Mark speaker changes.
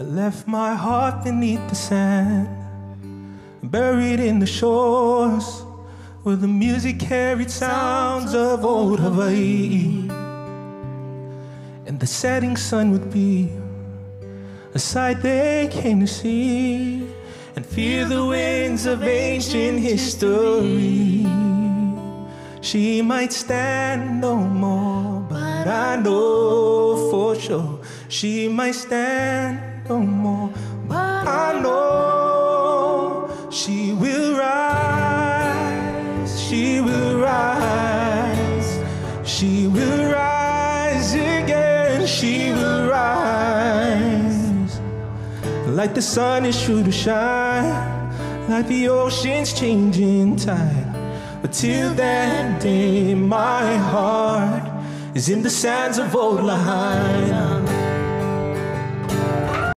Speaker 1: I left my heart beneath the sand, buried in the shores where the music carried sounds of old Hawaii. And the setting sun would be a sight they came to see and feel the winds of ancient history. She might stand no more, but I know for sure she might stand no more. But I know she will rise, she will rise, she will rise again, she will rise. Like the sun is sure to shine, like the ocean's changing tide. But till that day, my heart is in the sands of old Lahaina.